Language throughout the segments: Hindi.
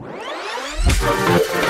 Thank you.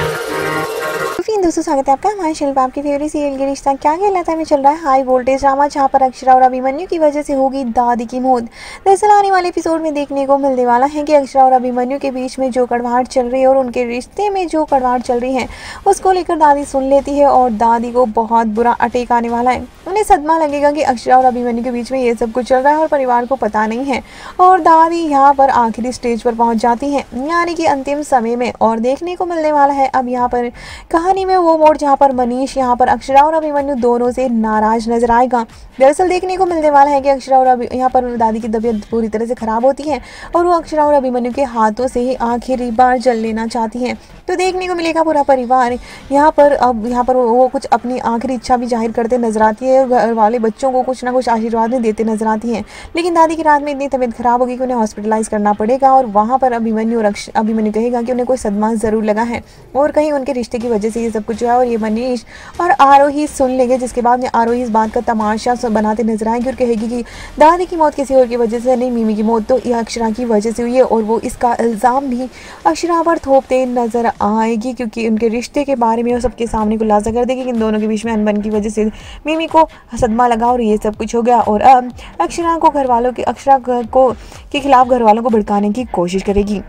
दोस्तों, स्वागत है आपका हमारे शिल्प आपकी फेवरेट सीरियल की रिश्ता क्या कहलाता है? चल रहा है हाई वोल्टेज ड्रामा जहाँ पर अक्षरा और अभिमन्यु की वजह से होगी दादी की मौत। दरअसल आने वाले एपिसोड में देखने को मिलने वाला है कि अक्षरा और अभिमन्यु के बीच में जो कड़वाहट चल रही है और उनके रिश्ते में जो कड़वाहट चल रही है, उसको लेकर दादी सुन लेती है और दादी को बहुत बुरा अटेक आने वाला है। उन्हें सदमा लगेगा कि अक्षरा और अभिमन्यु के बीच में ये सब कुछ चल रहा है और परिवार को पता नहीं है और दादी यहाँ पर आखिरी स्टेज पर पहुँच जाती है। यानी कि अंतिम समय में और देखने को मिलने वाला है। अब यहाँ पर कहानी में वो मोड़ जहाँ पर मनीष, यहाँ पर अक्षरा और अभिमन्यु दोनों से नाराज़ नज़र आएगा। दरअसल देखने को मिलने वाला है कि अक्षरा और अभी, यहाँ पर दादी की तबीयत पूरी तरह से खराब होती है और वो अक्षरा और अभिमन्यु के हाथों से ही आखिरी बार जल लेना चाहती हैं। तो देखने को मिलेगा पूरा परिवार। यहाँ पर अब, यहाँ पर वो कुछ अपनी आखिरी इच्छा भी ज़ाहिर करते नज़र आती है घर वाले बच्चों को कुछ ना कुछ आशीर्वाद देते नज़र आती हैं। लेकिन दादी की रात में इतनी तबीयत खराब होगी कि उन्हें हॉस्पिटलाइज करना पड़ेगा और वहाँ पर अभिमन्यु और अभिमन्यु कहेगा कि उन्हें कोई सदमा ज़रूर लगा है और कहीं उनके रिश्ते की वजह से ये सब कुछ हुआ और ये मनीष और आरोही सुन लेंगे, जिसके बाद में आरोही इस बात का तमाशा बनाते नज़र आएँगे और कहेगी कि दादी की मौत किसी और की वजह से नहीं, मीमी की मौत तो ये अक्षरा की वजह से हुई है और वो इसका इल्ज़ाम भी अक्षरा पर थोपते नज़र आएगी, क्योंकि उनके रिश्ते के बारे में वो सबके सामने खुलासा कर देगी कि इन दोनों के बीच में अनबन की वजह से मीमी को सदमा लगा और ये सब कुछ हो गया। और अब अक्षरा को घर वालों की अक्षरा को के खिलाफ घर वालों को भड़काने की कोशिश करेगी।